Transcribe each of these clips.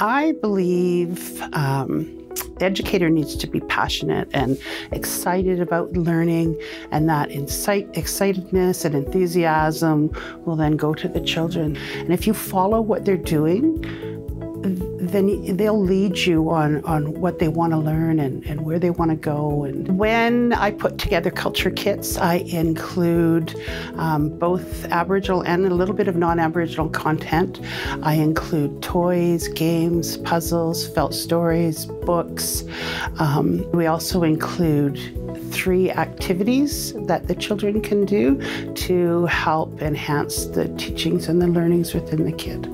I believe um, the educator needs to be passionate and excited about learning, and that incite, excitedness and enthusiasm will then go to the children. And if you follow what they're doing, then they'll lead you on, on what they want to learn and, and where they want to go. And when I put together culture kits, I include um, both Aboriginal and a little bit of non-Aboriginal content. I include toys, games, puzzles, felt stories, books. Um, we also include three activities that the children can do to help enhance the teachings and the learnings within the kid.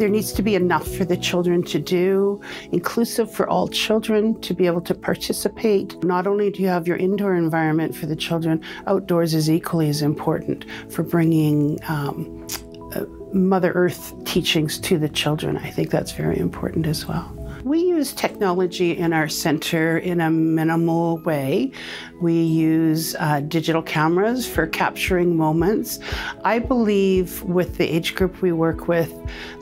There needs to be enough for the children to do, inclusive for all children to be able to participate. Not only do you have your indoor environment for the children, outdoors is equally as important for bringing um, uh, Mother Earth teachings to the children. I think that's very important as well. We use technology in our center in a minimal way. We use uh, digital cameras for capturing moments. I believe with the age group we work with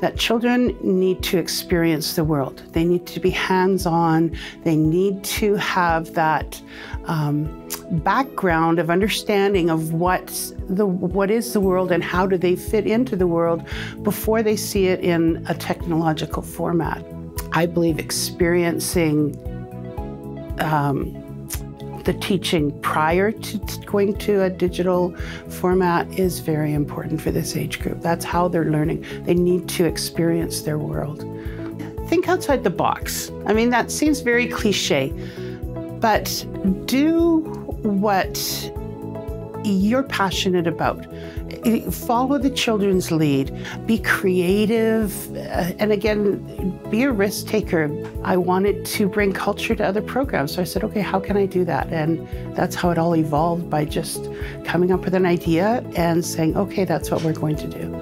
that children need to experience the world. They need to be hands-on. They need to have that um, background of understanding of what the what is the world and how do they fit into the world before they see it in a technological format. I believe experiencing um, the teaching prior to going to a digital format is very important for this age group. That's how they're learning. They need to experience their world. Think outside the box. I mean, that seems very cliche, but do what you're passionate about. Follow the children's lead. Be creative. Uh, and again, be a risk taker. I wanted to bring culture to other programs. So I said, okay, how can I do that? And that's how it all evolved by just coming up with an idea and saying, okay, that's what we're going to do.